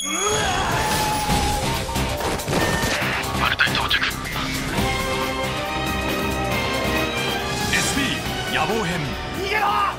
マルタイ到着 SP 野望編。逃げろ！